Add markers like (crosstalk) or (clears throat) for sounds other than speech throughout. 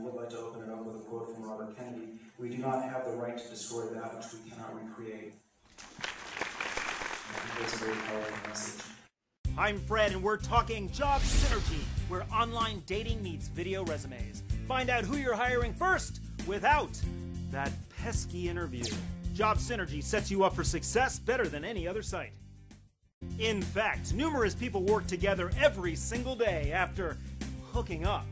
I would like to open it up with a quote from Robert Kennedy. We do not have the right to destroy that which we cannot recreate. That's a very powerful message. I'm Fred, and we're talking Job Synergy, where online dating meets video resumes. Find out who you're hiring first without that pesky interview. Job Synergy sets you up for success better than any other site. In fact, numerous people work together every single day after hooking up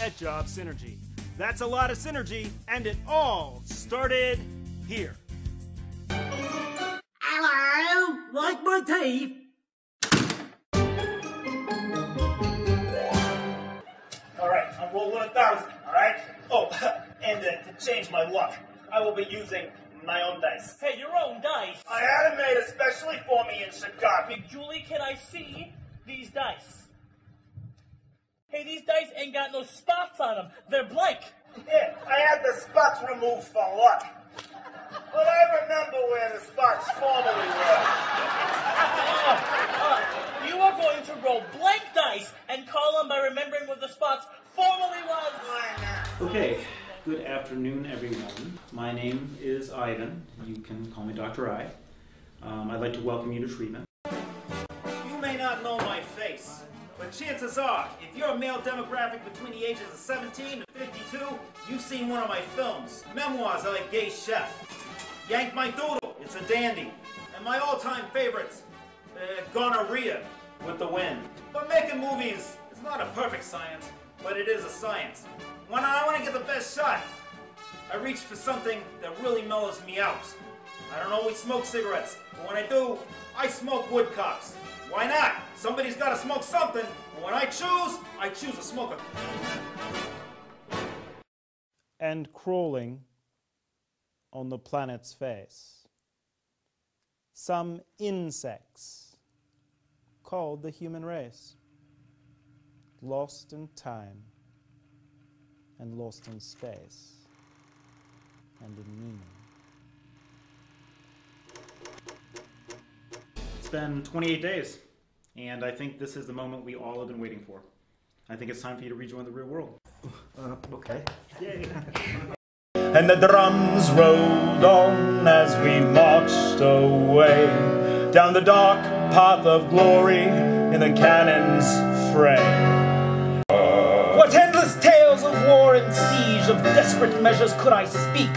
at Job Synergy. That's a lot of synergy, and it all started here. Hello, like my teeth? All right, I'm rolling a thousand. All right. Oh, (laughs) and uh, to change my luck, I will be using my own dice. Hey, your own dice. I had them made especially for me in Chicago. Big Julie, can I see these dice? Hey, these dice ain't got no spots on them. They're blank. Yeah, I had the spots removed for luck. But I remember where the spots formerly were. Uh, you are going to roll blank dice and call them by remembering where the spots formerly was. Why not? Okay, good afternoon, everyone. My name is Ivan. You can call me Dr. I. Um, I'd like to welcome you to treatment. You may not know my face, but chances are, if you're a male demographic between the ages of 17 and 52, you've seen one of my films. Memoirs of a Gay Chef. Yank My Doodle, it's a dandy. And my all-time favorites, uh, Gonorrhea with the Wind. But making movies is not a perfect science, but it is a science. When I want to get the best shot, I reach for something that really mellows me out. I don't always smoke cigarettes, but when I do, I smoke wood cocks. Why not? Somebody's got to smoke something. And when I choose, I choose a smoker. and crawling on the planet's face. Some insects called the human race, lost in time and lost in space and in meaning. Been 28 days, and I think this is the moment we all have been waiting for. I think it's time for you to rejoin the real world. Uh, okay. And the drums rolled on as we marched away down the dark path of glory in the cannon's fray. What endless tales of war and siege, of desperate measures could I speak,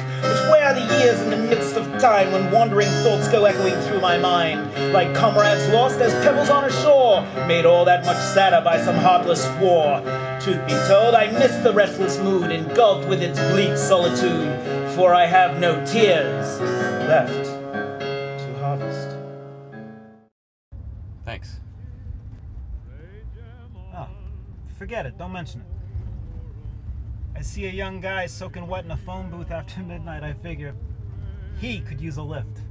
which wear the years in the midst of time when wandering thoughts go echoing through my mind, like comrades lost as pebbles on a shore, made all that much sadder by some heartless war. Truth be told, I miss the restless mood engulfed with its bleak solitude, for I have no tears left to harvest. Thanks. Oh, forget it. Don't mention it. I see a young guy soaking wet in a phone booth after (laughs) midnight. I figure he could use a lift.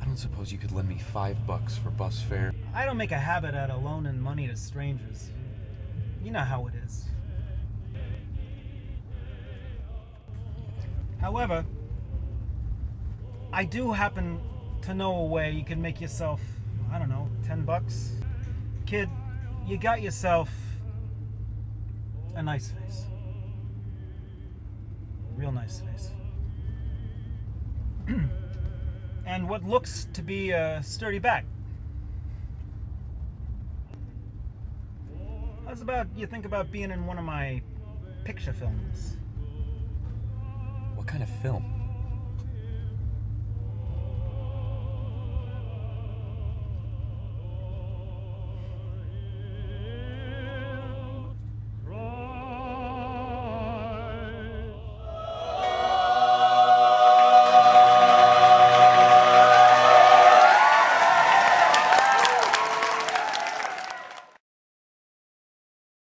I don't suppose you could lend me five bucks for bus fare. I don't make a habit out of loaning money to strangers. You know how it is. However, I do happen to know a way you can make yourself, I don't know, 10 bucks. Kid, you got yourself a nice face. Real nice face. (clears throat) and what looks to be a sturdy back. How's about you think about being in one of my picture films? What kind of film?